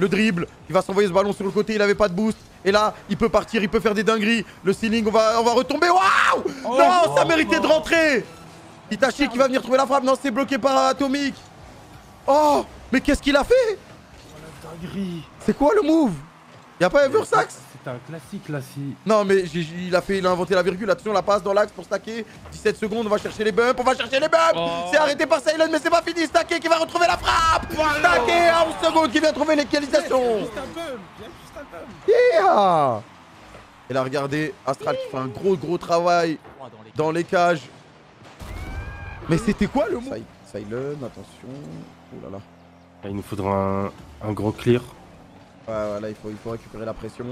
Le dribble, il va s'envoyer ce ballon sur le côté, il avait pas de boost. Et là, il peut partir, il peut faire des dingueries. Le ceiling, on va, on va retomber. Waouh Non, ça méritait de rentrer Itachi qui va venir trouver la frappe. Non, c'est bloqué par Atomic. Oh Mais qu'est-ce qu'il a fait? Dinguerie. C'est quoi le move? Y'a pas Eversax? C'est un classique là si. Non mais il a fait, il a inventé la virgule, attention la passe dans l'axe pour stacker, 17 secondes, on va chercher les bumps, on va chercher les bumps Oh. C'est arrêté par Silent mais c'est pas fini, Stacké qui va retrouver la frappe Stacké à 11 secondes qui vient trouver l'égalisation. Yeah Et là regardez, Astral qui fait un gros gros travail dans les cages. Mais c'était quoi le move Silent, attention, oh là là. Il nous faudra un, un gros clear. Ouais, ouais, là il faut, il faut récupérer la pression.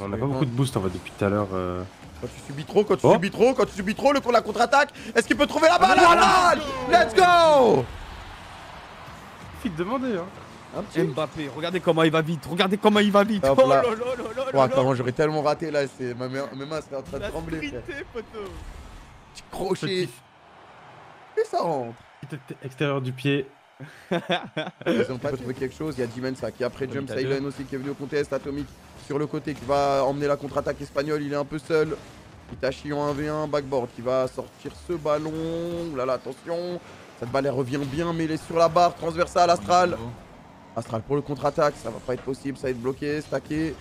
On n'a pas beaucoup de boost en fait depuis tout à l'heure. euh. Quand tu subis trop, quand tu Oh. subis trop, quand tu subis trop, le la contre-attaque, est-ce qu'il peut trouver la balle Astral Let's go Suffit de demander hein. Un petit Mbappé, regardez comment il va vite, regardez comment il va vite. Hop oh là. là là là là Ouais, là comment j'aurais tellement raté là, c'est ma main, mes mains seraient en train de trembler. poteau. Petit crochet. Petit, Et ça rentre. extérieur du pied. Ils ont pas trouvé quelque chose. Il y a Dimensa qui après Jump t'as deux. Silent aussi qui est venu au contest. Atomic sur le côté qui va emmener la contre-attaque espagnole. Il est un peu seul. Itachi en 1v1. Backboard qui va sortir ce ballon. Là là, attention. Cette balle elle revient bien, mais elle est sur la barre. Transversale, Astral. Astral pour le contre-attaque. Ça va pas être possible. Ça va être bloqué, stacké.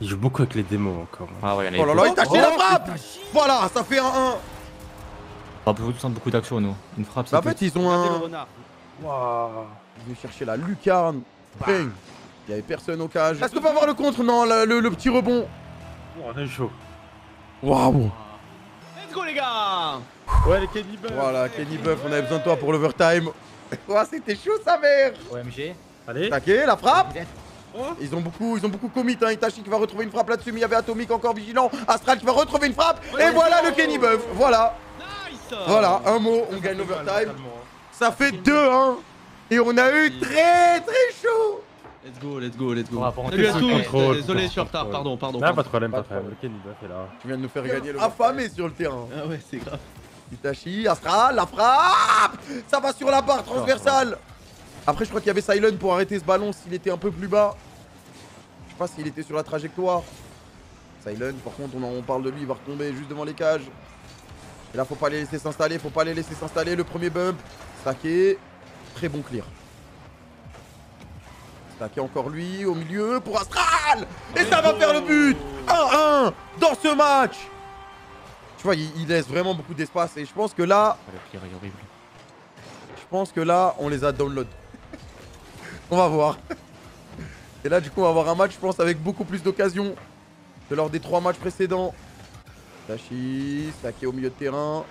Il joue beaucoup avec les démos encore. Ah ouais, Oh là là, Itachi la frappe Voilà, ça fait un 1. Pas beaucoup, beaucoup d'action, nous. Une frappe, Bah, en c'est fait, ils ont un. Waouh. Il veut chercher la lucarne. Bang. Il y avait personne au cage. Est-ce qu'on peut avoir le contre? Non, le, le- le petit rebond. Oh, on est chaud. Waouh. Let's go, les gars Ouais, les Kenny Buff. Voilà, Kenny Buff, on avait besoin de toi pour l'overtime. Ouah, c'était chaud sa mère. OMG. Allez. Taqué, la frappe. Oh. Ils ont beaucoup, ils ont beaucoup commit. Hein. Itachi qui va retrouver une frappe là-dessus, mais il y avait Atomic encore vigilant. Astral qui va retrouver une frappe. Et voilà le Kenny Buff. Voilà, voilà, un mot, on gagne l'overtime. Ça fait 2-1. Et on a eu très très chaud. Let's go, let's go, let's go. On va pas Salut à tous. Désolé, je suis en retard, pardon, pardon. Non, pas de problème, Pas pas de problème. Le Kenny Buff est là. Tu viens de nous faire gagner le affamé sur le terrain. Ah ouais, c'est grave. Itachi, Astral, la frappe Ça va sur la barre transversale Après, je crois qu'il y avait Silent pour arrêter ce ballon s'il était un peu plus bas. Je sais pas s'il était sur la trajectoire. Silent, par contre, on, en, on parle de lui, il va retomber juste devant les cages. Et là, faut pas les laisser s'installer, faut pas les laisser s'installer. Le premier bump, stacké. Très bon clear. Stacké encore lui, au milieu, pour Astral Et ça va faire le but 1-1 dans ce match Tu vois, il, il laisse vraiment beaucoup d'espace. Et je pense que là, Le clear est horrible. je pense que là, on les a download. on va voir. Et là, du coup, on va avoir un match, je pense, avec beaucoup plus d'occasions que lors des trois matchs précédents. Tachi, stacké au milieu de terrain.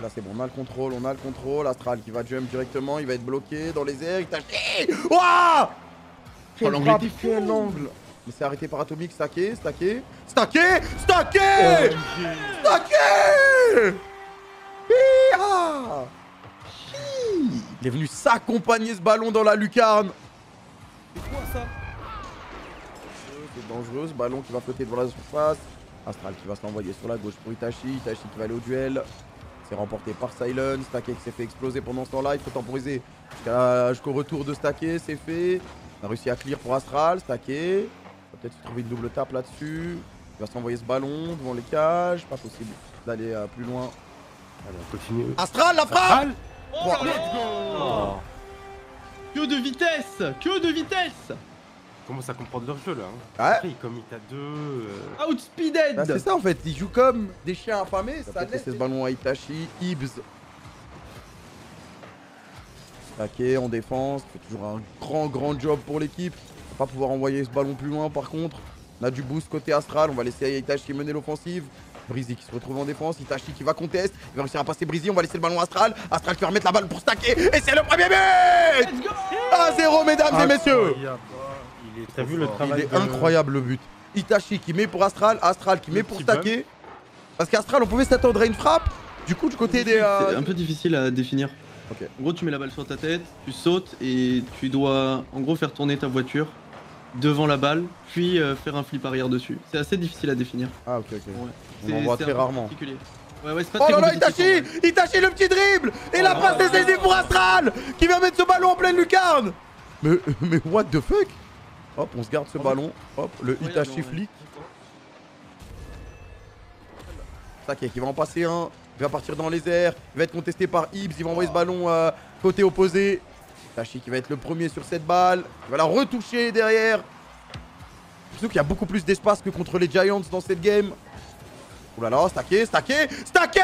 Là, c'est bon, on a le contrôle, on a le contrôle. Astral qui va jump directement, il va être bloqué dans les airs. Itachi Ouah Quel l'angle était fou. Mais c'est arrêté par Atomic. Stacké Stacké Stacké Hi-ha Il est venu s'accompagner ce ballon dans la lucarne. Ce ballon qui va flotter devant la surface. Astral qui va se l'envoyer sur la gauche pour Itachi. Itachi qui va aller au duel. C'est remporté par Silence. Stacké qui s'est fait exploser pendant ce temps-là. Il faut temporiser jusqu'au retour de Stacké. C'est fait. On a réussi à clear pour Astral. Stacké. On va peut-être se trouver une double tape là-dessus. Il va s'envoyer ce ballon devant les cages. Pas possible d'aller euh, plus loin. Allez, on continue. Astral, la frappe Oh, Wow. let's go Que de vitesse Que de vitesse Commence à comprendre leur jeu là. hein. Ouais. Après, il commit à deux. euh, Outspeeded Bah, c'est ça en fait, ils jouent comme des chiens affamés. Ça Ça laisse ce ballon à Itachi, Ibs. Taquet en défense, fait toujours un grand grand job pour l'équipe. On va pas pouvoir envoyer ce ballon plus loin par contre. On a du boost côté Astral, on va laisser Itachi mener l'offensive. Breezy qui se retrouve en défense, Itachi qui va contest, il va réussir à passer Breezy, on va laisser le ballon à Astral. Astral qui va remettre la balle pour stacker et c'est le premier but Let's go 1-0 mesdames et messieurs T'as trop vu le fort. travail Il est de- incroyable le but. Itachi qui met pour Astral, Astral qui Le met pour petit stacker. Parce qu'Astral on pouvait s'attendre à une frappe. Du coup du côté des... euh, C'est un peu difficile à définir. En gros, tu mets la balle sur ta tête, tu sautes et tu dois en gros faire tourner ta voiture devant la balle, puis euh, faire un flip arrière dessus. C'est assez difficile à définir. Ah ok ok. Ouais. On en voit c'est très rarement. particulier. Ouais, ouais, c'est pas Oh là là, Itachi. Itachi le petit dribble Et la passe décisive pour Astral Qui vient mettre ce ballon en pleine lucarne Mais, mais what the fuck? Hop, on se garde ce ballon. Hop, le Itachi flic. Taquet qui va en passer un. Il va partir dans les airs. Il va être contesté par Ibs. Il va envoyer ce ballon euh, côté opposé. Itachi qui va être le premier sur cette balle. Il va la retoucher derrière. Surtout qu'il y a beaucoup plus d'espace que contre les Giants dans cette game. Ouh là là, stacké, stacké, stacké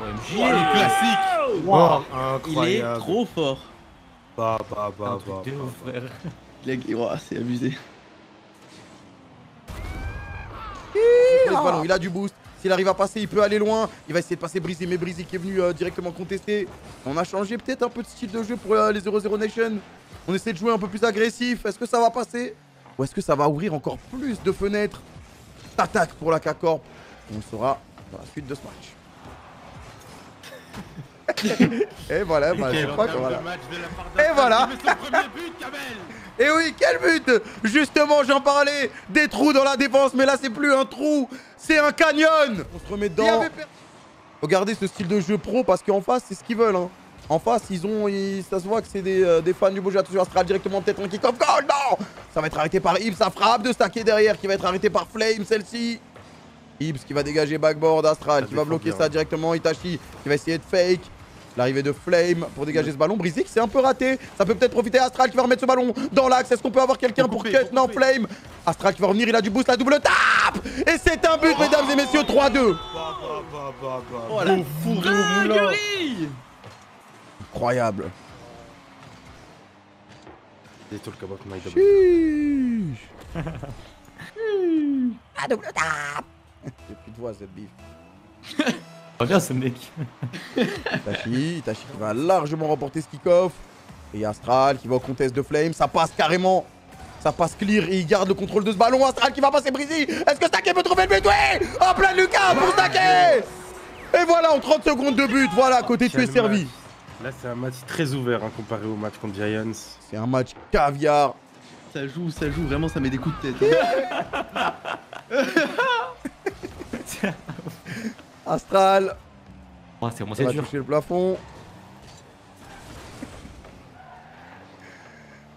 OMG. Le classique Wow. Il est Incroyable. trop fort. Bah, bah, bah, Un bah. Ouah, c'est abusé. Il a ce ballon, il a du boost. S'il arrive à passer, il peut aller loin. Il va essayer de passer Breezy, mais Breezy qui est venu euh, directement contester. On a changé peut-être un peu de style de jeu pour euh, les 0-0 Nation. On essaie de jouer un peu plus agressif. Est-ce que ça va passer? Ou est-ce que ça va ouvrir encore plus de fenêtres? Attaque pour la K-Corp. On le saura dans la suite de ce match. Et voilà, bah, je Quel crois que entame voilà. Et voilà. Et oui, quel but Justement, j'en parlais Des trous dans la défense, mais là, c'est plus un trou, c'est un canyon On se remet dedans. Regardez ce style de jeu pro, parce qu'en face, c'est ce qu'ils veulent. hein. En face, ils ont, ils- ça se voit que c'est des, euh, des fans du beau jeu. Attention, Astral directement, peut-être un kick-off. Goal, non Ça va être arrêté par Ibs, ça frappe de stacker derrière, qui va être arrêté par Flame, celle-ci. Ibs qui va dégager backboard, Astral Ça qui va bloquer bien. ça directement. Itachi qui va essayer de fake. L'arrivée de Flame pour dégager ce ballon. Brizik c'est un peu raté. Ça peut peut-être profiter à Astral qui va remettre ce ballon dans l'axe. Est-ce qu'on peut avoir quelqu'un pour cut Non. Flame. Astral qui va revenir, il a du boost, la double tape Et c'est un but, mesdames et messieurs, 3-2. Bah, bah, bah, bah, bah. Oh la. Incroyable. La double tape J'ai plus de voix, cette bif. Pas bien ce mec. Itachi, Itachi qui va largement remporter ce kick-off. Et Astral qui va au contest de Flame. Ça passe carrément. Ça passe clear et il garde le contrôle de ce ballon. Astral qui va passer Breezy. Est-ce que Staké peut trouver le but? Oui En plein Lucas pour Staké Et voilà, en 30 secondes de but. Voilà, côté tu es servi. Là, c'est un match très ouvert hein, comparé au match contre Giants. C'est un match caviar. Ça joue, ça joue, vraiment ça met des coups de tête. hein. Astral, Oh, c'est bon, dur. le plafond.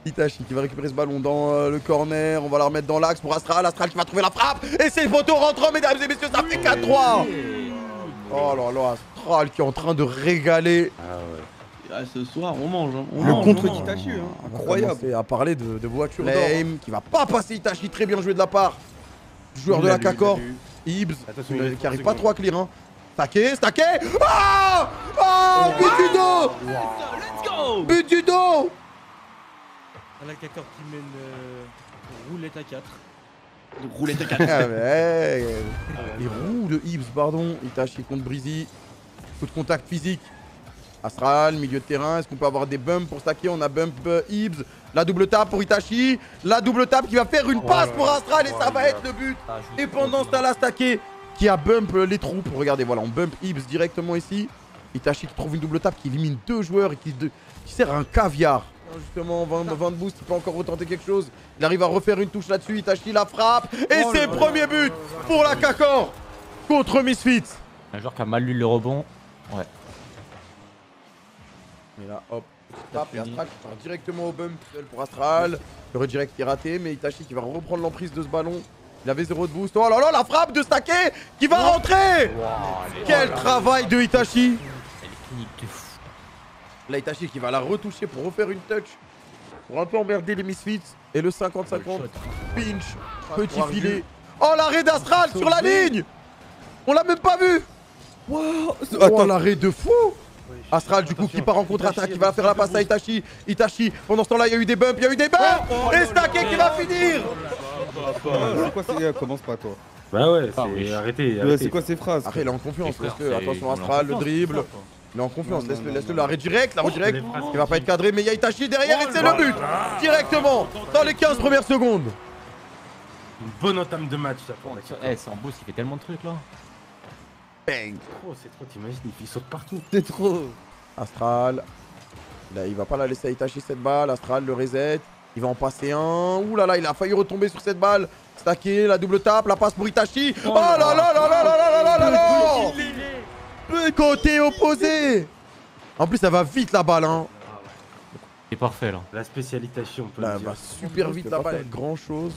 Itachi qui va récupérer ce ballon dans euh, le corner. On va la remettre dans l'axe pour Astral. Astral qui va trouver la frappe. Et c'est le poteau rentrant, mesdames et messieurs. Ça fait 4-3. Oh là là, Astral qui est en train de régaler. Ah ouais. Ah, ce soir, on mange. hein. On Le mange, contre. Itachi, hein. On va Incroyable. commencer à parler de, de voiture d'or. Flame qui va pas passer Itachi. Très bien joué de la part. Joueur de Il la il lu. Ibs qui, il arrive 30 pas trop à clear. Hein. Stacké, stacké. Oh Oh But du dos Let's go But du dos la Cacor qui mène euh, roulette à 4. Roulette à 4. Ah ouais. Roues de Ibs, pardon. Itachi contre Breezy. Coup de contact physique. Astral, milieu de terrain. Est-ce qu'on peut avoir des bumps pour stacker? On a bump euh, Ibs. La double tape pour Itachi. La double tape qui va faire une passe pour Astral et ça va être le but. Et pendant ce temps-là, Stacké qui a bump euh, les troupes. Regardez, voilà, on bump Ibs directement ici. Itachi qui trouve une double tape qui élimine deux joueurs et qui, de- qui sert à un caviar. Justement, 20, 20 de boost, il peut encore retenter quelque chose. Il arrive à refaire une touche là-dessus. Itachi la frappe. Et Oh c'est premier but pour la Kakor contre Misfits. Un joueur qui a mal lu le rebond. Et là, hop, tape et Astral qui part directement au bump pour Astral. Le redirect qui est raté, mais Itachi qui va reprendre l'emprise de ce ballon. Il avait zéro de boost. Oh là là, la frappe de Stacké qui va rentrer Quel travail de Itachi. Là, Itachi qui va la retoucher pour refaire une touch. Pour un peu emmerder les Misfits. Et le 50-50, pinch, petit filet. Oh, l'arrêt d'Astral sur la ligne On l'a même pas vu Wow Oh, l'arrêt de fou Astral, du coup, qui part en contre-attaque, qui va faire la passe à Itachi. Itachi, pendant ce temps-là, il y a eu des bumps, il y a eu des bumps Et Stacké qui va finir C'est quoi ces... Commence pas toi. Bah ouais, Ah, c'est oui. arrêtez, c'est quoi ces phrases Après, il est en confiance, laisse-le. c'est- Attention, Astral, le dribble. c'est. Il est en confiance, laisse-le, laisse-le. non, La non. redirect, la redirect. les phrases Il va pas être cadré, mais il y a Itachi derrière et c'est Oh le but Directement Dans les 15 premières secondes Une bonne entame de match, ça pour Eh, c'est en boost, il fait tellement de trucs là. Bang trop, c'est trop, t'imagines, il saute partout. C'est trop. Astral. Là, il va pas la laisser à Itachi cette balle. Astral le reset. Il va en passer un. Ouh là là, il a failli retomber sur cette balle. Stacké, la double tape, la passe pour Itachi. Oh là là là là là là là là là là Côté opposé En plus, ça va vite la balle, hein. C'est parfait là. La spécialité on peut Là, le dire. va super vite la balle, grand chose.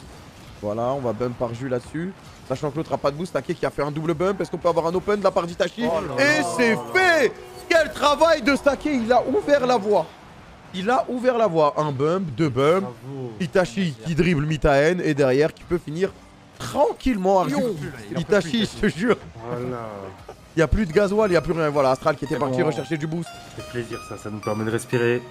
Voilà, on va bump par Jules là-dessus. Sachant que l'autre a pas de boost, Take qui a fait un double bump. Est-ce qu'on peut avoir un open de la part d'Itachi Oh Et c'est fait Quel travail de Stake Il a ouvert la voie. Il a ouvert la voie. Un bump, deux bumps. Bravo. Itachi qui dribble Mitaen et derrière qui peut finir tranquillement. Itachi, je te jure. Voilà. Il n'y a plus de gasoil, il n'y a plus rien. Voilà, Astral qui était C'est parti bon. rechercher du boost. Fait plaisir ça, ça nous permet de respirer.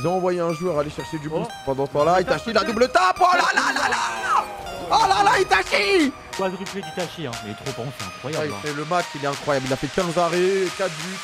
Ils ont envoyé un joueur aller chercher du boost pendant ce temps-là. Itachi, la double tape. Oh là là là là Oh là là, Itachi Quadruplé d'Itachi, hein. Mais trop bon, c'est Ah, incroyable. il hein. fait le match, il est incroyable. Il a fait 15 arrêts, 4 buts.